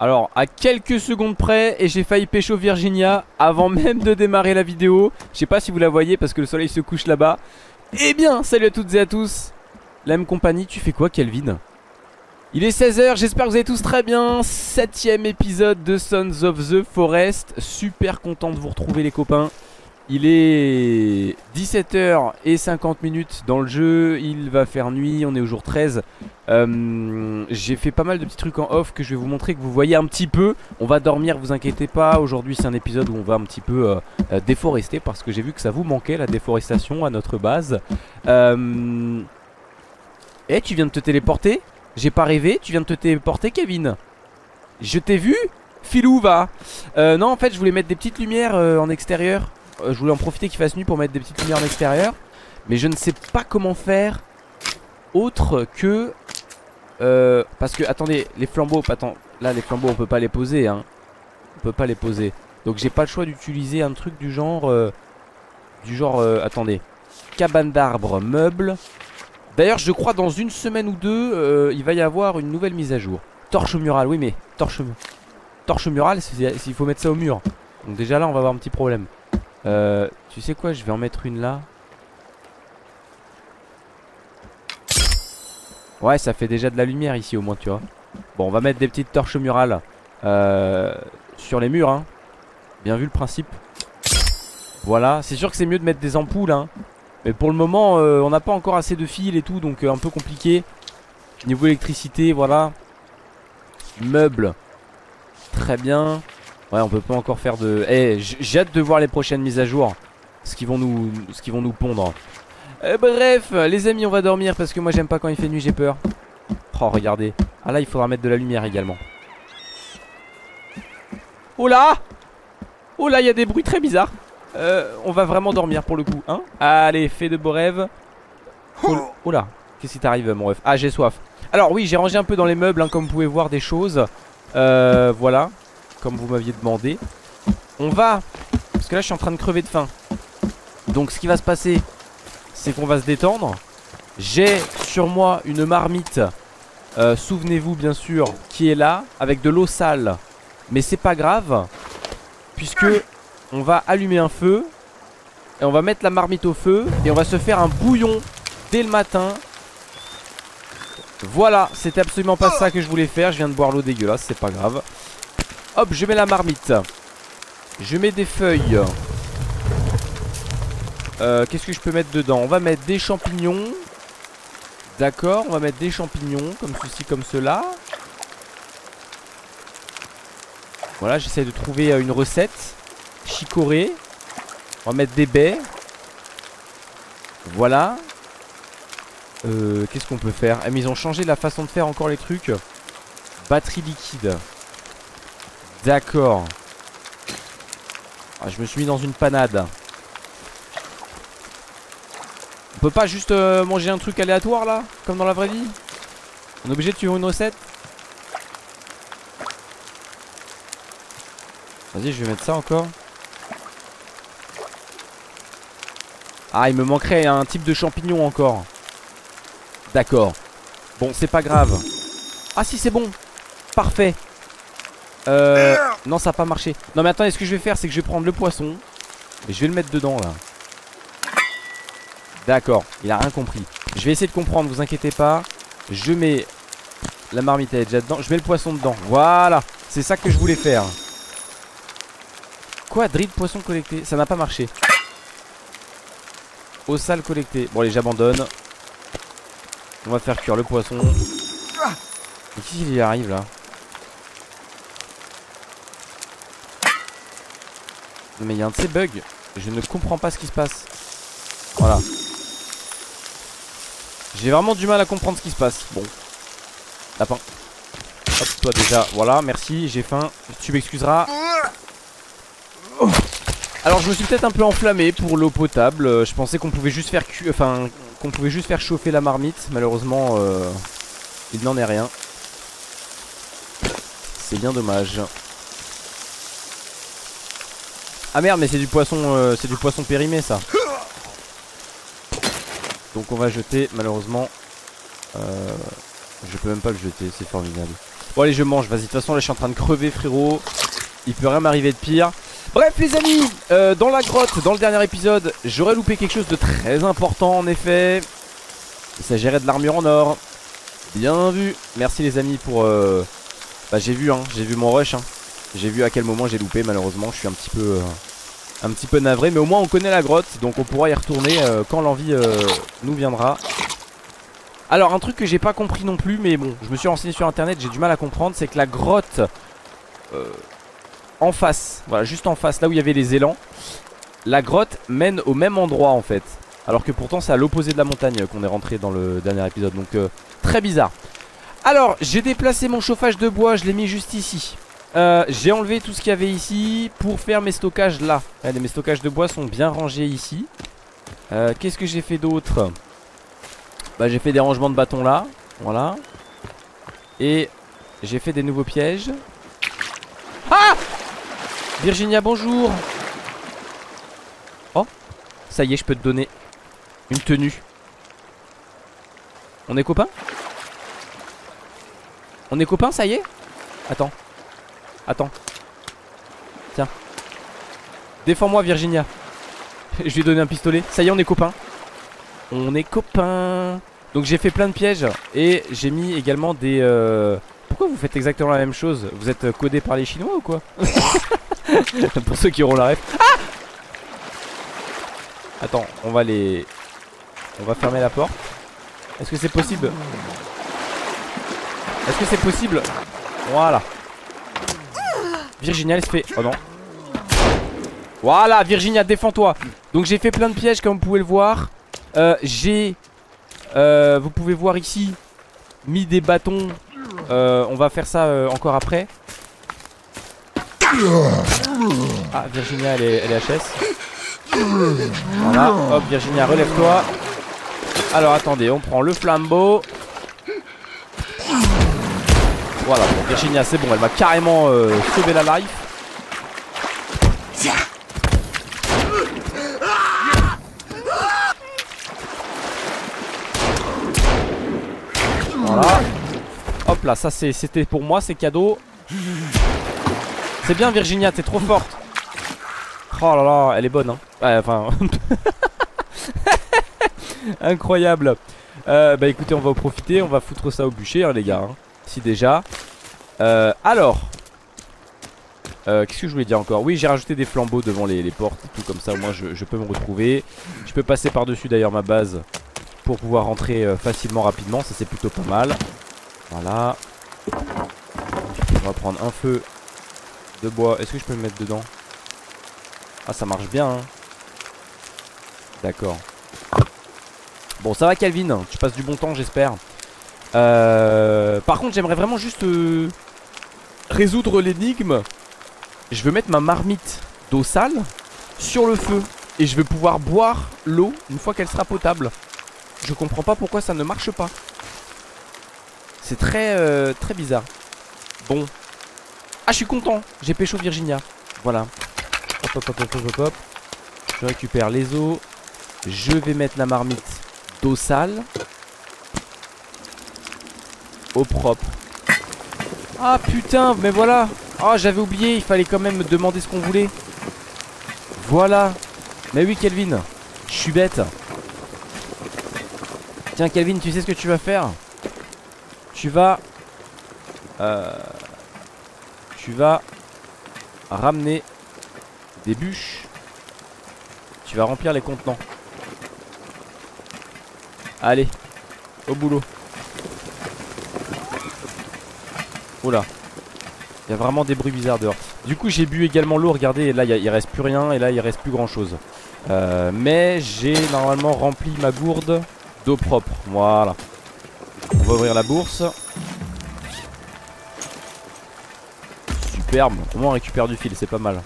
Alors à quelques secondes près et j'ai failli pécho Virginia avant même de démarrer la vidéo. Je sais pas si vous la voyez parce que le soleil se couche là-bas. Eh bien salut à toutes et à tous. La même compagnie tu fais quoi Kelvin? Il est 16h j'espère que vous allez tous très bien. Septième épisode de Sons of the Forest. Super content de vous retrouver les copains il est 17h et 50 minutes dans le jeu, il va faire nuit, on est au jour 13 euh, J'ai fait pas mal de petits trucs en off que je vais vous montrer, que vous voyez un petit peu. On va dormir, vous inquiétez pas, aujourd'hui c'est un épisode où on va un petit peu euh, euh, déforester Parce que j'ai vu que ça vous manquait la déforestation à notre base. Eh tu viens de te téléporter? J'ai pas rêvé, tu viens de te téléporter Kevin? Je t'ai vu? Filou va. Non en fait je voulais mettre des petites lumières en extérieur euh, je voulais en profiter qu'il fasse nuit pour mettre des petites lumières en extérieur. Mais je ne sais pas comment faire autre que... Euh, parce que, attendez, les flambeaux, attends, là les flambeaux on peut pas les poser, hein. On peut pas les poser. Donc j'ai pas le choix d'utiliser un truc du genre... Euh, du genre, attendez, cabane d'arbres, meubles. D'ailleurs je crois dans une semaine ou deux, il va y avoir une nouvelle mise à jour. Torche murale, oui mais torche, torche murale, s'il faut mettre ça au mur. Donc déjà là on va avoir un petit problème. Euh, tu sais quoi, je vais en mettre une là. Ouais, ça fait déjà de la lumière ici au moins, tu vois. Bon, on va mettre des petites torches murales euh, sur les murs, hein. Bien vu le principe. Voilà, c'est sûr que c'est mieux de mettre des ampoules, hein. Mais pour le moment, euh, on n'a pas encore assez de fils et tout, donc un peu compliqué. Niveau électricité, voilà. Meubles. Très bien. Ouais, on peut pas encore faire de. Eh, j'ai hâte de voir les prochaines mises à jour. Ce qu'ils vont nous, ce vont nous pondre. Eh, bref, les amis, on va dormir parce que moi j'aime pas quand il fait nuit, j'ai peur. Oh, regardez. Ah là, il faudra mettre de la lumière également. Oh là Oh là, il y a des bruits très bizarres. Euh, on va vraiment dormir pour le coup, hein? Allez, fais de beaux rêves. Oh, oh là, qu'est-ce qui t'arrive, mon ref? Ah, j'ai soif. Alors oui, j'ai rangé un peu dans les meubles, hein, comme vous pouvez voir, des choses. Euh, voilà comme vous m'aviez demandé. On va, parce que là je suis en train de crever de faim. Donc ce qui va se passer, c'est qu'on va se détendre. J'ai sur moi une marmite, euh, souvenez-vous bien sûr, qui est là, avec de l'eau sale. Mais c'est pas grave, puisque on va allumer un feu, et on va mettre la marmite au feu, et on va se faire un bouillon dès le matin. Voilà, c'était absolument pas ça que je voulais faire, je viens de boire l'eau dégueulasse, c'est pas grave. Hop, je mets la marmite. Je mets des feuilles. Euh, Qu'est-ce que je peux mettre dedans? On va mettre des champignons. D'accord, on va mettre des champignons comme ceci, comme cela. Voilà, j'essaie de trouver euh, une recette. Chicorée. On va mettre des baies. Voilà. Euh, Qu'est-ce qu'on peut faire? Ah mais ils ont changé la façon de faire encore les trucs. Batterie liquide. D'accord. Ah, je me suis mis dans une panade. On peut pas juste euh, manger un truc aléatoire là Comme dans la vraie vie? On est obligé de suivre une recette? Vas-y je vais mettre ça encore. Ah il me manquerait un type de champignon encore. D'accord. Bon c'est pas grave. Ah si c'est bon. Parfait euh, non, ça a pas marché. Non, mais attendez, ce que je vais faire, c'est que je vais prendre le poisson. Et je vais le mettre dedans, là. D'accord, il a rien compris. Je vais essayer de comprendre, vous inquiétez pas. Je mets la marmite, elle est déjà dedans. Je mets le poisson dedans. Voilà, c'est ça que je voulais faire. Quoi Drip poisson collecté Ça n'a pas marché. Au sale collecté. Bon, allez, j'abandonne. On va faire cuire le poisson. Mais qui il y arrive là? Non mais il y a un de ces bugs. Je ne comprends pas ce qui se passe. Voilà. J'ai vraiment du mal à comprendre ce qui se passe. Bon. Lapin. Hop, toi déjà. Voilà, merci, j'ai faim. Tu m'excuseras. Alors je me suis peut-être un peu enflammé pour l'eau potable. Euh, je pensais qu'on pouvait juste faire enfin qu'on pouvait juste faire chauffer la marmite. Malheureusement, euh, il n'en est rien. C'est bien dommage. Ah merde mais c'est du poisson euh, c'est du poisson périmé ça. Donc on va jeter malheureusement euh, Je peux même pas le jeter c'est formidable. Bon allez je mange, vas-y de toute façon là je suis en train de crever frérot. Il peut rien m'arriver de pire. Bref les amis, euh, dans la grotte, dans le dernier épisode J'aurais loupé quelque chose de très important en effet. Il s'agirait de l'armure en or. Bien vu. Merci les amis pour... Euh... Bah j'ai vu hein, j'ai vu mon rush hein. J'ai vu à quel moment j'ai loupé malheureusement. Je suis un petit peu... Euh, un petit peu navré Mais au moins on connaît la grotte Donc on pourra y retourner euh, quand l'envie nous viendra. Alors un truc que j'ai pas compris non plus mais bon je me suis renseigné sur internet j'ai du mal à comprendre c'est que la grotte euh, en face voilà juste en face là où il y avait les élans la grotte mène au même endroit en fait. Alors que pourtant c'est à l'opposé de la montagne qu'on est rentré dans le dernier épisode donc euh, très bizarre. Alors j'ai déplacé mon chauffage de bois je l'ai mis juste ici euh, j'ai enlevé tout ce qu'il y avait ici pour faire mes stockages là. Regardez mes stockages de bois sont bien rangés ici. Qu'est-ce que j'ai fait d'autre bah j'ai fait des rangements de bâtons là. Voilà. Et j'ai fait des nouveaux pièges. Ah Virginia bonjour. Oh Ça y est je peux te donner Une tenue. On est copains? On est copains ça y est? Attends Attends. Tiens. Défends-moi Virginia. Je lui ai donné un pistolet. Ça y est on est copains. On est copains. Donc j'ai fait plein de pièges Et j'ai mis également des... Euh... Pourquoi vous faites exactement la même chose? Vous êtes codé par les chinois ou quoi? Pour ceux qui auront la ref. Ah! Attends on va les... On va fermer la porte. Est-ce que c'est possible? Est-ce que c'est possible? Voilà Virginia elle se fait... Oh non Voilà Virginia défends-toi Donc j'ai fait plein de pièges comme vous pouvez le voir euh, J'ai, euh, vous pouvez voir ici, mis des bâtons. Euh, on va faire ça encore après. Ah, Virginia, elle est, elle est HS. Voilà, hop, Virginia, relève-toi. Alors, attendez, on prend le flambeau. Voilà, Virginia, c'est bon, elle m'a carrément euh, sauvé la life. Voilà. Hop là, ça c'était pour moi, c'est cadeau. C'est bien Virginia, t'es trop forte. Oh là là, elle est bonne hein. Ouais, enfin. Incroyable. Euh, bah écoutez, on va en profiter, on va foutre ça au bûcher hein, les gars. Hein. Déjà. Euh, alors. Euh, Qu'est-ce que je voulais dire encore? Oui, j'ai rajouté des flambeaux devant les, portes et tout comme ça. Moi, je, je peux me retrouver. Je peux passer par-dessus d'ailleurs ma base pour pouvoir rentrer euh, facilement rapidement ça c'est plutôt pas mal voilà on va prendre un feu de bois est-ce que je peux me mettre dedans? Ah ça marche bien hein. d'accord bon ça va Calvin? Tu passes du bon temps j'espère euh, par contre j'aimerais vraiment juste euh, résoudre l'énigme je veux mettre ma marmite d'eau sale sur le feu et je vais pouvoir boire l'eau une fois qu'elle sera potable je comprends pas pourquoi ça ne marche pas. C'est très euh, très bizarre. Bon. Ah, je suis content. J'ai pécho Virginia. Voilà. Hop, hop, hop, hop, hop, hop. Je récupère les os. Je vais mettre la marmite d'eau sale. Au propre. Ah putain, mais voilà. Ah, j'avais oublié. Il fallait quand même me demander ce qu'on voulait. Voilà. Mais oui, Kelvin. Je suis bête. Tiens Calvin tu sais ce que tu vas faire? Tu vas euh, Tu vas Ramener Des bûches Tu vas remplir les contenants Allez Au boulot Oula Il y a vraiment des bruits bizarres dehors Du coup j'ai bu également l'eau Regardez là il reste plus rien Et là il reste plus grand chose euh, Mais j'ai normalement rempli ma gourde d'eau propre. Voilà. On va ouvrir la bourse. Superbe. Au moins on récupère du fil, c'est pas mal.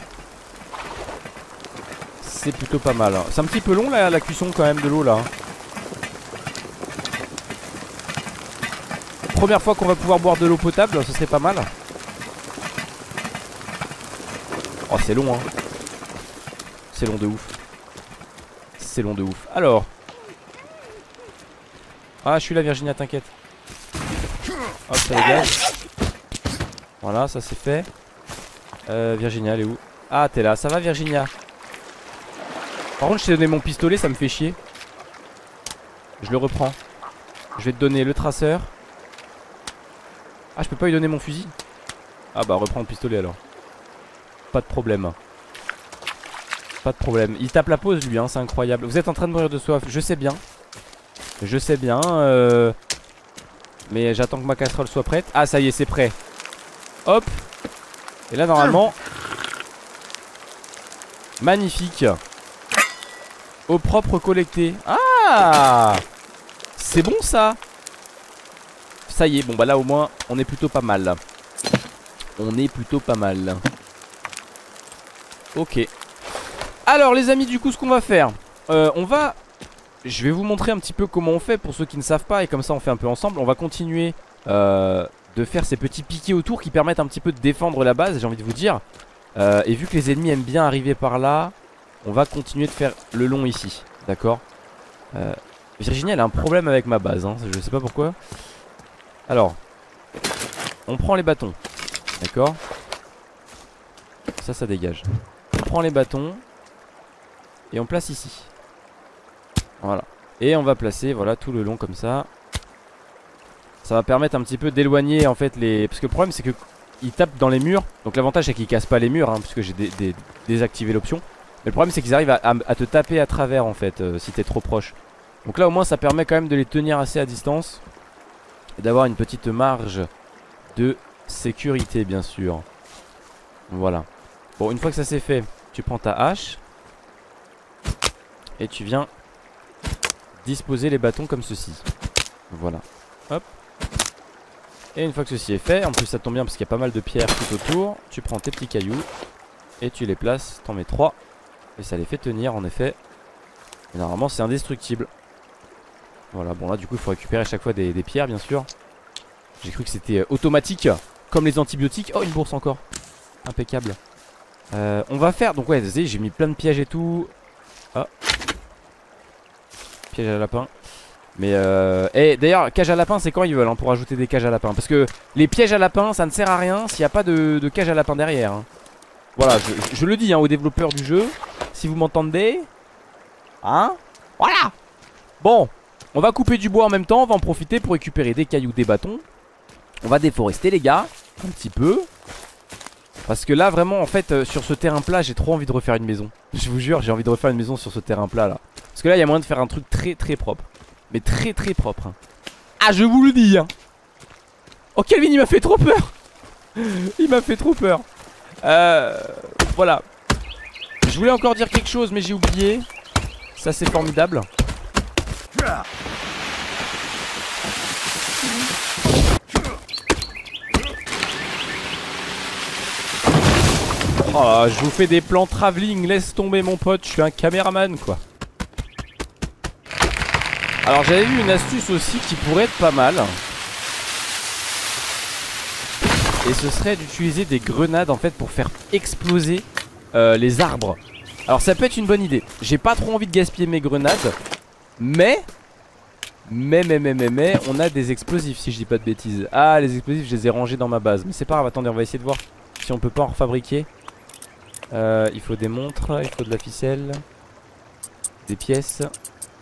C'est plutôt pas mal. C'est un petit peu long la, la cuisson quand même de l'eau là. Première fois qu'on va pouvoir boire de l'eau potable, ce serait pas mal. Oh c'est long hein. C'est long de ouf. C'est long de ouf. Alors, ah, je suis là, Virginia, t'inquiète. Hop, ça dégage. Voilà, ça c'est fait. Euh, Virginia, elle est où? Ah, t'es là. Ça va, Virginia? Par contre, je t'ai donné mon pistolet, ça me fait chier. Je le reprends. Je vais te donner le traceur. Ah, je peux pas lui donner mon fusil Ah bah, reprends le pistolet alors. Pas de problème. Pas de problème. Il tape la pause lui, hein, c'est incroyable. Vous êtes en train de mourir de soif, je sais bien. Je sais bien. Euh... Mais j'attends que ma casserole soit prête. Ah, ça y est, c'est prêt. Hop. Et là, normalement... Magnifique. Au propre collecté. Ah C'est bon ça Ça y est, bon bah là au moins on est plutôt pas mal. On est plutôt pas mal. Ok. Alors les amis du coup ce qu'on va faire euh, On va Je vais vous montrer un petit peu comment on fait pour ceux qui ne savent pas Et comme ça on fait un peu ensemble. On va continuer euh, de faire ces petits piquets autour Qui permettent un petit peu de défendre la base J'ai envie de vous dire. Euh, Et vu que les ennemis aiment bien arriver par là on va continuer de faire le long ici. D'accord? Virginie elle a un problème avec ma base hein, Je sais pas pourquoi Alors On prend les bâtons D'accord? Ça ça dégage. On prend les bâtons Et on place ici. Voilà. Et on va placer voilà tout le long comme ça. Ça va permettre un petit peu d'éloigner en fait les Parce que le problème c'est que il tape dans les murs. Donc l'avantage c'est qu'il casse pas les murs hein, Puisque j'ai désactivé l'option. Mais le problème c'est qu'ils arrivent à, te taper à travers en fait euh, si t'es trop proche. Donc là au moins ça permet quand même de les tenir assez à distance. D'avoir une petite marge de sécurité bien sûr. Voilà. Bon une fois que ça c'est fait, tu prends ta hache. Et tu viens disposer les bâtons comme ceci. Voilà. Hop. Et une fois que ceci est fait, en plus ça tombe bien parce qu'il y a pas mal de pierres tout autour, tu prends tes petits cailloux et tu les places, t'en mets trois et ça les fait tenir en effet Et normalement c'est indestructible Voilà bon là du coup il faut récupérer à chaque fois des, pierres bien sûr. J'ai cru que c'était euh, automatique Comme les antibiotiques. Oh une bourse encore. Impeccable. Euh, On va faire donc ouais j'ai mis plein de pièges et tout. Ah. Piège à lapin. Mais euh... Et d'ailleurs cage à lapin c'est quand ils veulent hein, Pour ajouter des cages à lapin. Parce que les pièges à lapin ça ne sert à rien S'il n'y a pas de, cage à lapin derrière hein. Voilà je, le dis hein, aux développeurs du jeu. Si vous m'entendez. Hein. Voilà. Bon, on va couper du bois en même temps, on va en profiter pour récupérer des cailloux, des bâtons. On va déforester les gars, un petit peu. Parce que là vraiment en fait euh, sur ce terrain plat j'ai trop envie de refaire une maison Je vous jure j'ai envie de refaire une maison sur ce terrain plat là Parce que là il y a moyen de faire un truc très très propre Mais très très propre hein. Ah je vous le dis hein. Oh Calvin il m'a fait trop peur Il m'a fait trop peur Euh Voilà je voulais encore dire quelque chose mais j'ai oublié Ça c'est formidable Oh je vous fais des plans travelling Laisse tomber mon pote Je suis un caméraman quoi. Alors j'avais vu une astuce aussi qui pourrait être pas mal. Et ce serait d'utiliser des grenades en fait pour faire exploser euh, les arbres. Alors ça peut être une bonne idée. J'ai pas trop envie de gaspiller mes grenades Mais mais, mais, mais, mais, mais, on a des explosifs si je dis pas de bêtises. Ah, les explosifs, je les ai rangés dans ma base. Mais c'est pas grave, attendez, on va essayer de voir si on peut pas en refabriquer euh, Il faut des montres, il faut de la ficelle Des pièces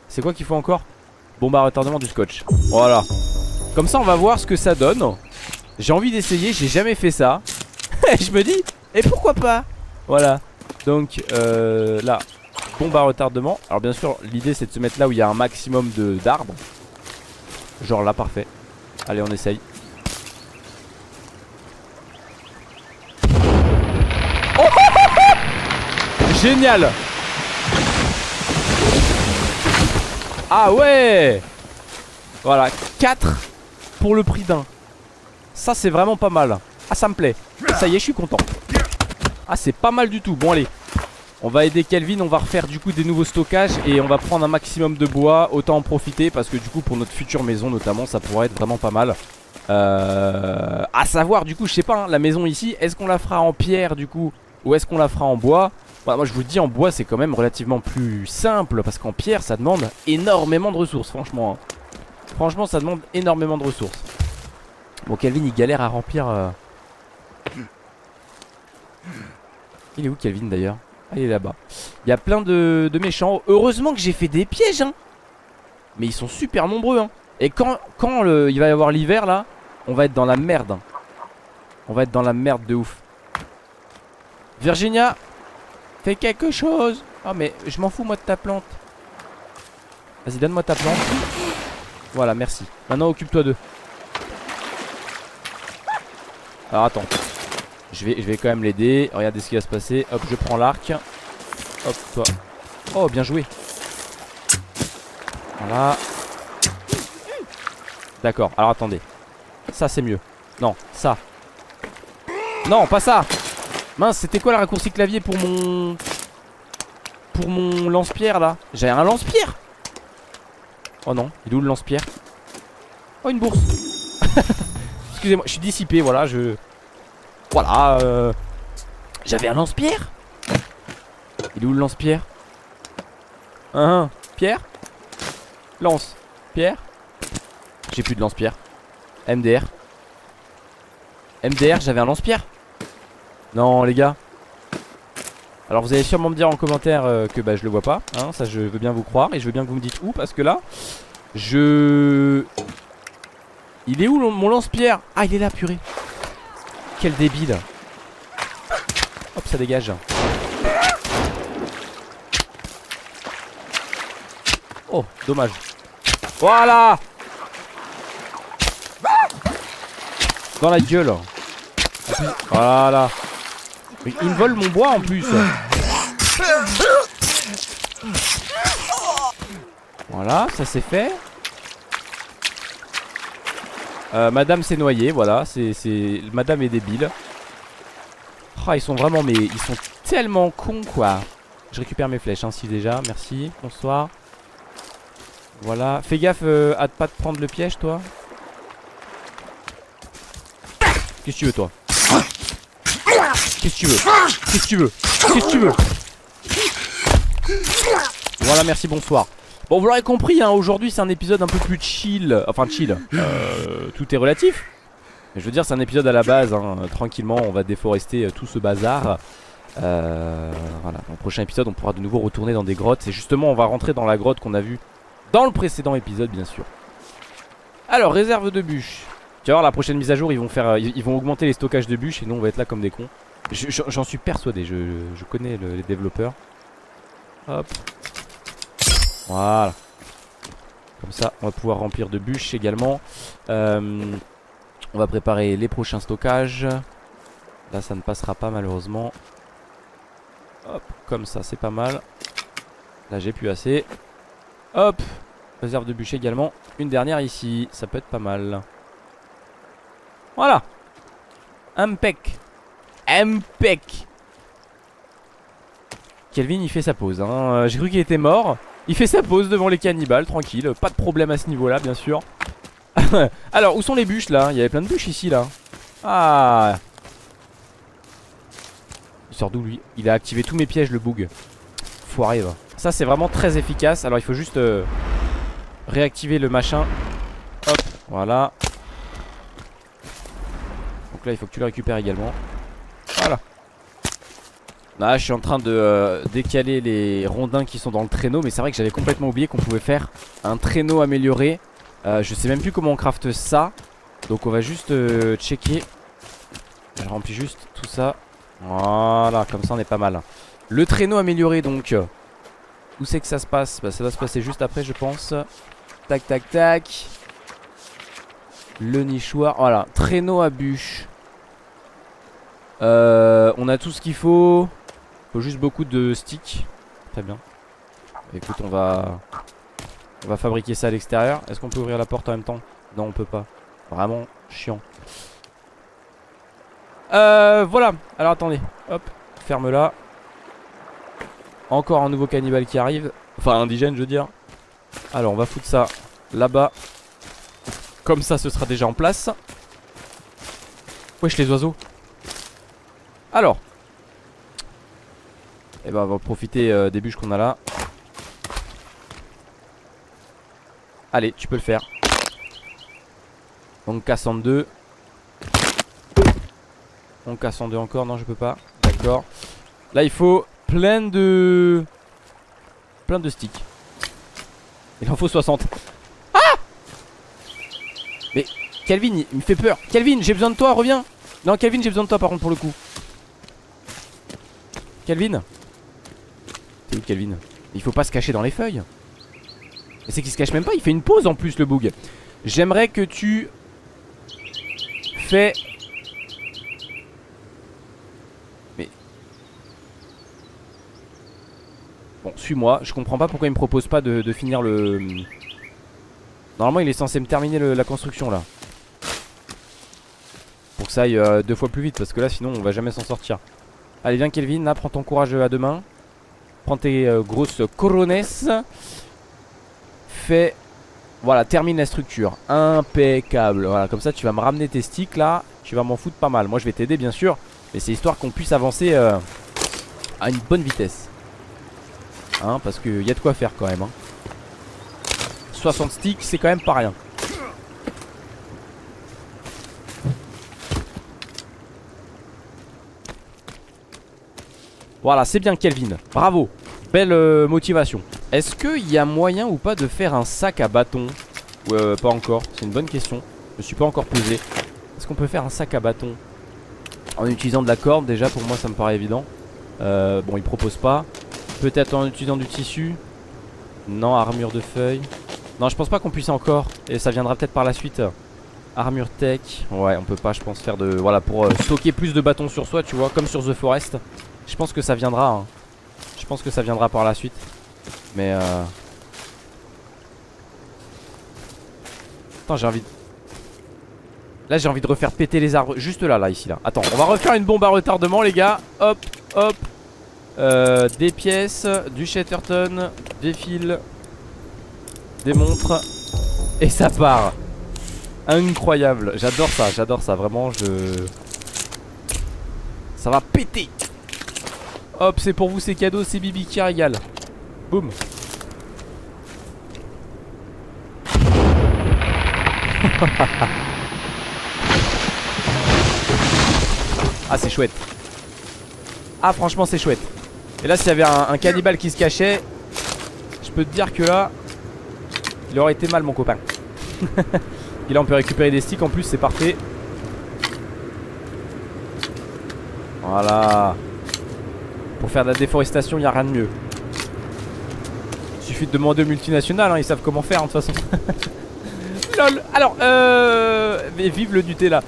C'est quoi qu'il faut encore? Bon bah retardement du scotch Voilà Comme ça on va voir ce que ça donne J'ai envie d'essayer, j'ai jamais fait ça Je me dis, et pourquoi pas? Voilà. Donc euh, là, bombe retardement. Alors bien sûr, l'idée c'est de se mettre là où il y a un maximum d'arbres. Genre là, parfait. Allez, on essaye. Génial Ah ouais Voilà, 4 pour le prix d'un. Ça c'est vraiment pas mal. Ah ça me plaît. Ça y est, je suis content. Ah c'est pas mal du tout Bon allez on va aider Kelvin, on va refaire du coup des nouveaux stockages et on va prendre un maximum de bois, autant en profiter parce que du coup pour notre future maison notamment ça pourrait être vraiment pas mal. Euh, à savoir du coup je sais pas hein, la maison ici est-ce qu'on la fera en pierre du coup ou est-ce qu'on la fera en bois? Bah, Moi je vous dis en bois c'est quand même relativement plus simple parce qu'en pierre ça demande énormément de ressources franchement. Hein. Franchement ça demande énormément de ressources. Bon Kelvin il galère à remplir... Euh, Il est où Calvin d'ailleurs? Ah il est là-bas. Il y a plein de, méchants. Heureusement que j'ai fait des pièges hein. Mais ils sont super nombreux hein. Et quand, quand il va y avoir l'hiver là On va être dans la merde On va être dans la merde de ouf. Virginia Fais quelque chose. Oh mais je m'en fous moi de ta plante. Vas-y donne-moi ta plante. Voilà merci. Maintenant occupe-toi d'eux. Alors attends. Je vais, je vais quand même l'aider. Regardez ce qui va se passer. Hop je prends l'arc. Hop toi. Oh bien joué. Voilà. D'accord. Alors attendez. Ça c'est mieux. Non ça. Non pas ça Mince c'était quoi le raccourci clavier pour mon Pour mon lance-pierre là? J'ai un lance-pierre! Oh non il est où le lance-pierre? Oh une bourse! Excusez-moi je suis dissipé voilà je voilà, euh... J'avais un lance-pierre? Il est où le lance-pierre? Hein, Pierre? Lance Pierre? J'ai plus de lance-pierre. MDR MDR, j'avais un lance-pierre Non les gars. Alors vous allez sûrement me dire en commentaire euh, que bah, je le vois pas hein, Ça je veux bien vous croire Et je veux bien que vous me dites où Parce que là Je... Il est où mon lance-pierre? Ah il est là purée. Quel débile. Hop ça dégage. Oh dommage. Voilà. Dans la gueule. Voilà Il me vole mon bois en plus Voilà ça c'est fait euh, Madame s'est noyée, voilà, c'est Madame est débile. Oh, ils sont vraiment, mais ils sont tellement cons, quoi. Je récupère mes flèches, ainsi hein, déjà, merci, bonsoir. Voilà, fais gaffe euh, à pas te prendre le piège, toi. Qu'est-ce que tu veux, toi? Qu'est-ce que tu veux? Qu'est-ce que tu veux? Qu'est-ce que tu veux? Voilà, merci, bonsoir. Bon, vous l'aurez compris, hein, aujourd'hui c'est un épisode un peu plus chill. Enfin, chill. Euh, tout est relatif. Je veux dire, c'est un épisode à la base. Hein, tranquillement, on va déforester euh, tout ce bazar. Euh, voilà, dans le prochain épisode, on pourra de nouveau retourner dans des grottes. Et justement, on va rentrer dans la grotte qu'on a vue dans le précédent épisode, bien sûr. Alors, réserve de bûches. Tu vas voir, la prochaine mise à jour, ils vont, faire, ils vont augmenter les stockages de bûches et nous, on va être là comme des cons. J'en suis persuadé, je, connais les développeurs. Hop. Voilà. Comme ça, on va pouvoir remplir de bûches également. Euh, on va préparer les prochains stockages. Là, ça ne passera pas malheureusement. Hop, comme ça, c'est pas mal. Là, j'ai plus assez. Hop, réserve de bûches également. Une dernière ici, ça peut être pas mal. Voilà. Impec. Impec. Kelvin, il fait sa pause. J'ai cru qu'il était mort. Il fait sa pause devant les cannibales, tranquille. Pas de problème à ce niveau-là, bien sûr. Alors, où sont les bûches, là? Il y avait plein de bûches ici, là. Ah Il sort d'où, lui? Il a activé tous mes pièges, le bug. Foiré, va. Ça, c'est vraiment très efficace. Alors, il faut juste euh, réactiver le machin. Hop, voilà. Donc là, il faut que tu le récupères également. Voilà. Là je suis en train de euh, décaler les rondins qui sont dans le traîneau Mais c'est vrai que j'avais complètement oublié qu'on pouvait faire un traîneau amélioré. Euh, Je sais même plus comment on craft ça. Donc on va juste euh, checker. Je remplis juste tout ça. Voilà comme ça on est pas mal. Le traîneau amélioré donc. Où c'est que ça se passe? Bah, Ça va se passer juste après je pense. Tac tac tac. Le nichoir. Voilà. Traîneau à bûche euh, on a tout ce qu'il faut juste beaucoup de sticks. Très bien. Écoute, on va... On va fabriquer ça à l'extérieur. Est-ce qu'on peut ouvrir la porte en même temps? Non, on peut pas. Vraiment chiant. Euh, voilà. Alors attendez. Hop. Ferme-la. Encore un nouveau cannibale qui arrive. Enfin, indigène, je veux dire. Alors, on va foutre ça là-bas. Comme ça, ce sera déjà en place. Wesh, les oiseaux. Alors, et eh ben, on va profiter euh, des bûches qu'on a là Allez tu peux le faire On casse en deux On casse en deux encore Non je peux pas D'accord Là il faut plein de... Plein de sticks. Il en faut 60. Ah Mais Calvin il me fait peur. Calvin j'ai besoin de toi reviens. Non Calvin j'ai besoin de toi par contre pour le coup. Calvin T'es où Calvin Il faut pas se cacher dans les feuilles. Mais c'est qu'il se cache même pas, il fait une pause en plus le bug. J'aimerais que tu fais Mais Bon, suis-moi, je comprends pas pourquoi il me propose pas de, finir le Normalement, il est censé me terminer la construction là. Pour que ça aille euh, deux fois plus vite parce que là sinon on va jamais s'en sortir. Allez viens Kelvin, là prends ton courage à deux mains. Prends tes euh, grosses coronesses. Fait Voilà termine la structure. Impeccable. Voilà comme ça tu vas me ramener tes sticks là. Tu vas m'en foutre pas mal. Moi je vais t'aider bien sûr. Mais c'est histoire qu'on puisse avancer euh, À une bonne vitesse. Hein parce qu'il y a de quoi faire quand même hein. 60 sticks c'est quand même pas rien Voilà c'est bien Kelvin. Bravo. Belle euh, motivation. Est-ce qu'il y a moyen ou pas de faire un sac à bâton? Euh, pas encore. C'est une bonne question. Je me suis pas encore posé. Est-ce qu'on peut faire un sac à bâton? En utilisant de la corde déjà pour moi ça me paraît évident. Euh, Bon il propose pas. Peut-être en utilisant du tissu? Non armure de feuilles. Non je pense pas qu'on puisse encore. Et ça viendra peut-être par la suite. Armure tech. Ouais on peut pas je pense faire de Voilà pour euh, stocker plus de bâtons sur soi tu vois Comme sur The Forest Je pense que ça viendra hein. Je pense que ça viendra par la suite. Mais euh... Attends j'ai envie de... Là j'ai envie de refaire péter les arbres Juste là là ici là. Attends on va refaire une bombe à retardement les gars. Hop hop. Euh, Des pièces Du Shatterton Des fils Des montres. Et ça part. Incroyable. J'adore ça j'adore ça. Vraiment je Ça va péter Hop c'est pour vous c'est cadeau c'est Bibi qui régale. Boum. Ah c'est chouette. Ah franchement c'est chouette. Et là s'il y avait un, cannibale qui se cachait Je peux te dire que là Il aurait été mal mon copain. Et là on peut récupérer des sticks en plus c'est parfait. Voilà Pour faire de la déforestation il n'y a rien de mieux suffit de demander aux multinationales, hein, ils savent comment faire de toute façon. Lol. Alors, euh. Mais vive le Nutella.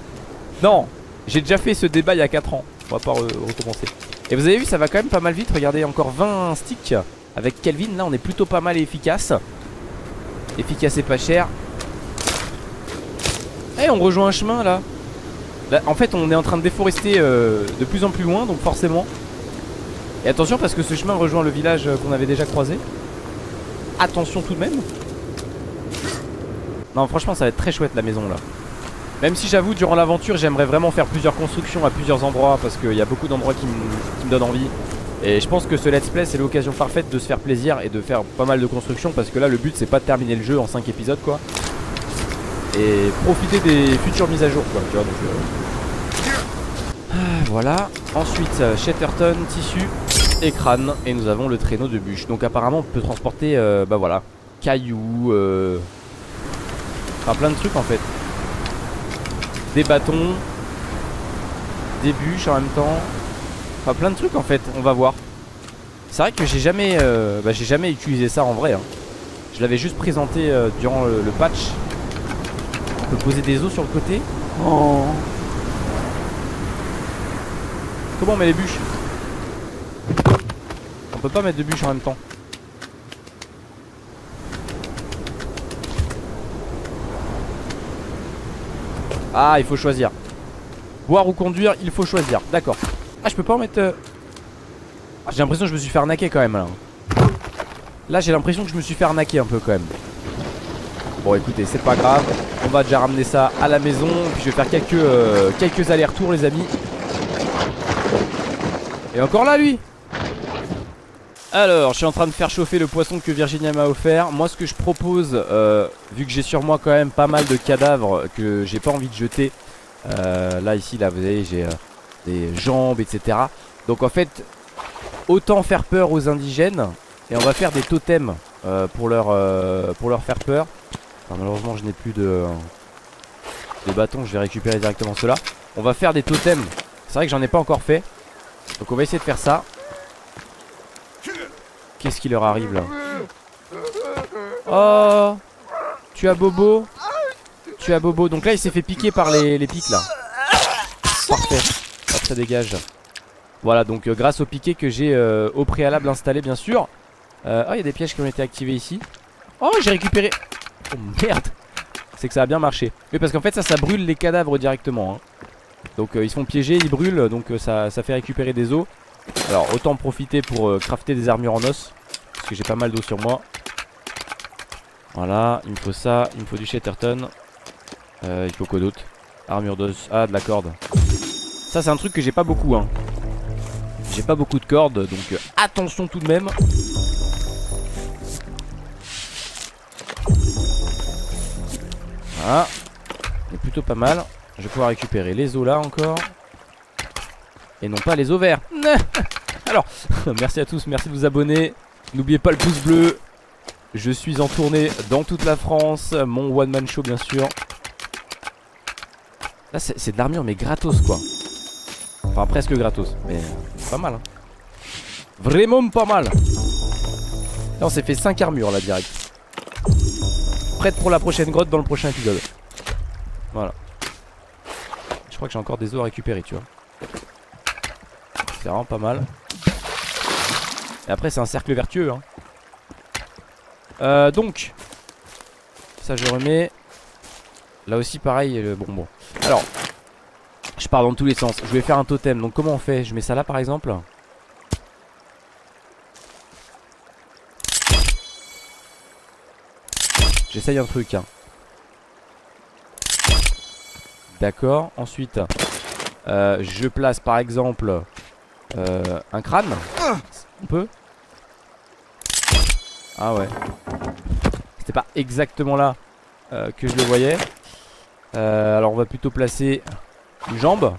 Non, j'ai déjà fait ce débat il y a 4 ans. On va pas recommencer. Et vous avez vu, ça va quand même pas mal vite. Regardez, encore 20 sticks avec Kelvin. Là, on est plutôt pas mal efficace. Efficace et pas cher. Eh, on rejoint un chemin là. en fait, on est en train de déforester euh, de plus en plus loin, donc forcément. Et attention parce que ce chemin rejoint le village euh, qu'on avait déjà croisé. Attention tout de même. Non franchement ça va être très chouette la maison là. Même si j'avoue durant l'aventure j'aimerais vraiment faire plusieurs constructions à plusieurs endroits Parce qu'il y a beaucoup d'endroits qui, me donnent envie. Et je pense que ce let's play c'est l'occasion parfaite de se faire plaisir Et de faire pas mal de constructions Parce que là le but c'est pas de terminer le jeu en 5 épisodes quoi. Et profiter des futures mises à jour quoi tu vois donc euh. ah, Voilà. Ensuite euh, Shatterton, tissu et crâne Et nous avons le traîneau de bûche. Donc apparemment on peut transporter euh, bah voilà Cailloux euh... Enfin plein de trucs en fait. Des bâtons Des bûches en même temps. Enfin plein de trucs en fait. On va voir. C'est vrai que j'ai jamais euh... bah, J'ai jamais utilisé ça en vrai hein. Je l'avais juste présenté euh, durant le, le, patch. On peut poser des os sur le côté. Oh. Comment on met les bûches? On peut pas mettre de bûches en même temps. Ah, il faut choisir. Boire ou conduire, il faut choisir. D'accord. Ah, je peux pas en mettre... Euh, ah, j'ai l'impression que je me suis fait arnaquer quand même là. Là, j'ai l'impression que je me suis fait arnaquer un peu quand même. Bon, écoutez, c'est pas grave. On va déjà ramener ça à la maison. Puis je vais faire quelques, euh, quelques allers-retours, les amis. Et encore là, lui alors, je suis en train de faire chauffer le poisson que Virginia m'a offert. Moi, ce que je propose, euh, vu que j'ai sur moi quand même pas mal de cadavres que j'ai pas envie de jeter. Euh, là, ici, là, vous voyez, j'ai euh, des jambes, etc. Donc, en fait, autant faire peur aux indigènes. Et on va faire des totems pour, leur, pour leur faire peur. malheureusement, je n'ai plus de, de bâtons. Je vais récupérer directement cela. On va faire des totems. C'est vrai que j'en ai pas encore fait. Donc on va essayer de faire ça. Qu'est-ce qui leur arrive là Oh Tu as Bobo Tu as Bobo. Donc là il s'est fait piquer par les, pics là. Parfait. Hop ça dégage. Voilà donc euh, grâce au piqué que j'ai euh, au préalable installé bien sûr. Euh, oh il y a des pièges qui ont été activés ici. Oh j'ai récupéré. Oh merde. C'est que ça a bien marché. Mais parce qu'en fait ça ça brûle les cadavres directement. Hein. Donc ils se font piéger, ils brûlent, donc ça, ça fait récupérer des os. Alors autant profiter pour crafter des armures en os. Parce que j'ai pas mal d'eau sur moi. Voilà, il me faut ça, il me faut du Shatterton. Euh, il faut quoi d'autre? Armure d'os. Ah, de la corde. Ça, c'est un truc que j'ai pas beaucoup. Hein. J'ai pas beaucoup de cordes, donc euh, attention tout de même. Voilà. C'est plutôt pas mal. Je vais pouvoir récupérer les os là encore. Et non pas les verts. Alors, merci à tous, merci de vous abonner. N'oubliez pas le pouce bleu. Je suis en tournée dans toute la France. Mon one man show, bien sûr. Là, c'est de l'armure, mais gratos, quoi. Enfin, presque gratos. Mais pas mal, hein. Vraiment pas mal. Là, on s'est fait 5 armures, là, direct. Prête pour la prochaine grotte dans le prochain épisode. Voilà. Je crois que j'ai encore des os à récupérer, tu vois. C'est vraiment pas mal. Et après, c'est un cercle vertueux, hein. Euh, donc, ça je remets. Là aussi pareil, le bon Alors, je pars dans tous les sens. Je vais faire un totem. Donc comment on fait? Je mets ça là par exemple. J'essaye un truc. Hein. D'accord. Ensuite, euh, je place par exemple euh, un crâne. On peut ah ouais. C'était pas exactement là euh, que je le voyais. Euh, alors on va plutôt placer une jambe.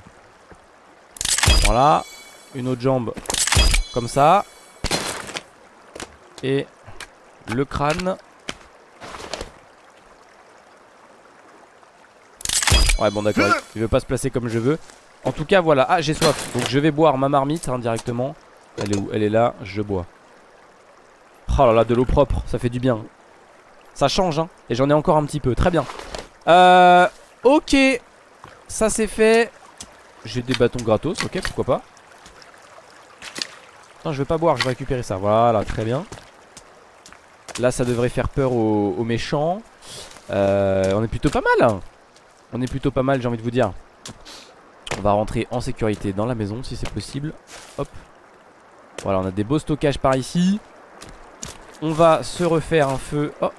Voilà. Une autre jambe comme ça. Et le crâne. Ouais bon d'accord, il veut pas se placer comme je veux. En tout cas voilà, ah j'ai soif. Donc je vais boire ma marmite hein, directement. Elle est où? Elle est là, je bois. Oh là là, de l'eau propre, ça fait du bien. Ça change, hein. Et j'en ai encore un petit peu, très bien. Euh, ok. Ça c'est fait. J'ai des bâtons gratos, ok, pourquoi pas. Non, je vais pas boire, je vais récupérer ça. Voilà, très bien. Là, ça devrait faire peur aux, méchants. Euh, on est plutôt pas mal. On est plutôt pas mal, j'ai envie de vous dire. On va rentrer en sécurité dans la maison si c'est possible. Hop. Voilà, on a des beaux stockages par ici. On va se refaire un feu. Oh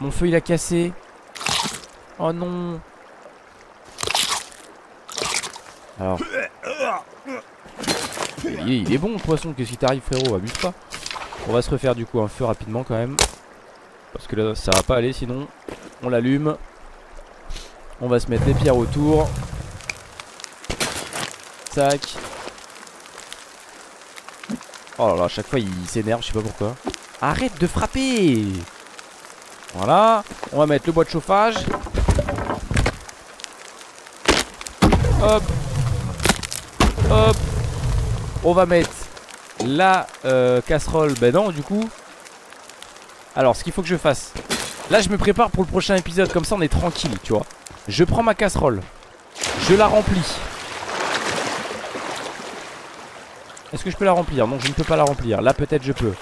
Mon feu il a cassé. Oh non Alors il est, bon le poisson, qu'est-ce qui t'arrive frérot? Abuse pas On va se refaire du coup un feu rapidement quand même Parce que là ça va pas aller sinon On l'allume On va se mettre les pierres autour Tac Oh là à chaque fois il s'énerve, je sais pas pourquoi. Arrête de frapper Voilà, on va mettre le bois de chauffage. Hop Hop On va mettre la euh, casserole. Ben non, du coup. Alors, ce qu'il faut que je fasse. Là, je me prépare pour le prochain épisode. Comme ça, on est tranquille, tu vois. Je prends ma casserole. Je la remplis. Est-ce que je peux la remplir? Non, je ne peux pas la remplir. Là, peut-être je peux.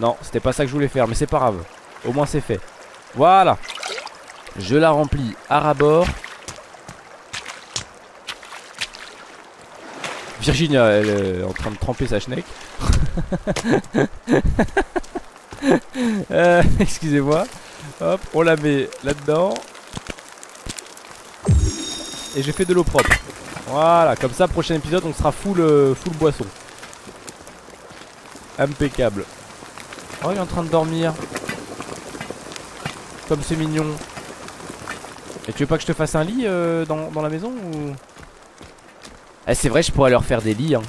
Non, c'était pas ça que je voulais faire, mais c'est pas grave. Au moins, c'est fait. Voilà. Je la remplis à rabord. Virginia, elle est en train de tremper sa schneck. Euh, excusez-moi. Hop, on la met là-dedans. Et j'ai fait de l'eau propre. Voilà, comme ça, prochain épisode, on sera full, euh, full boisson. Impeccable. Oh, il est en train de dormir. Comme c'est mignon. Et tu veux pas que je te fasse un lit euh, dans, la maison ou... Eh, c'est vrai, je pourrais leur faire des lits. Hein.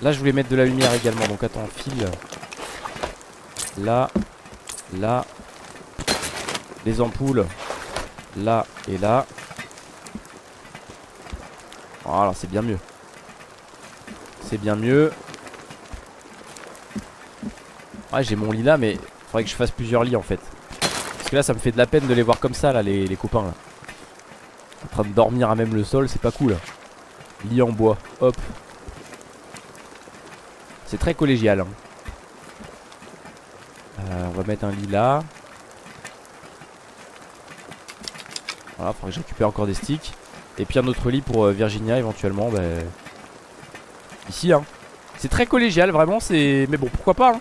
Là, je voulais mettre de la lumière également. Donc, attends, file. Là. Là. Les ampoules. Là et là. Voilà, c'est bien mieux. C'est bien mieux. Ouais, j'ai mon lit là, mais faudrait que je fasse plusieurs lits en fait. Parce que là, ça me fait de la peine de les voir comme ça, là, les, copains là. En train de dormir à même le sol, c'est pas cool. Lit en bois, hop. C'est très collégial. Hein. Euh, on va mettre un lit là. Voilà, faudrait que je récupère encore des sticks. Et puis un autre lit pour euh, Virginia éventuellement. Bah, ici, hein. C'est très collégial, vraiment. c'est Mais bon, pourquoi pas. Hein.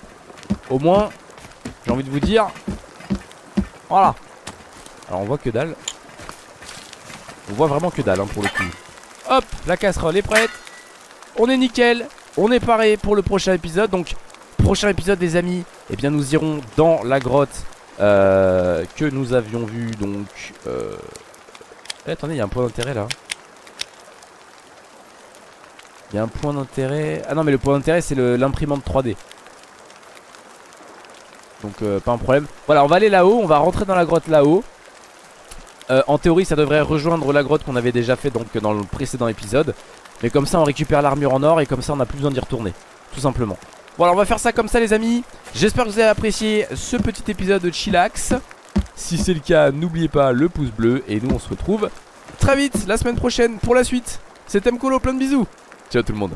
Au moins, j'ai envie de vous dire. Voilà. Alors on voit que dalle. On voit vraiment que dalle hein, pour le coup. Hop, la casserole est prête. On est nickel. On est paré pour le prochain épisode. Donc, prochain épisode, les amis. Eh bien, nous irons dans la grotte euh, que nous avions vu donc. Euh, eh, attendez, il y a un point d'intérêt là. Il y a un point d'intérêt. Ah non, mais le point d'intérêt, c'est l'imprimante 3D. Donc, euh, pas un problème. Voilà, on va aller là-haut. On va rentrer dans la grotte là-haut. Euh, en théorie, ça devrait rejoindre la grotte qu'on avait déjà fait dans le précédent épisode. Mais comme ça, on récupère l'armure en or et comme ça, on n'a plus besoin d'y retourner. Tout simplement. Voilà, on va faire ça comme ça, les amis. J'espère que vous avez apprécié ce petit épisode de Chillax. Si c'est le cas, n'oubliez pas le pouce bleu. Et nous, on se retrouve très vite la semaine prochaine pour la suite. C'était Mkolo, plein de bisous. Ciao tout le monde.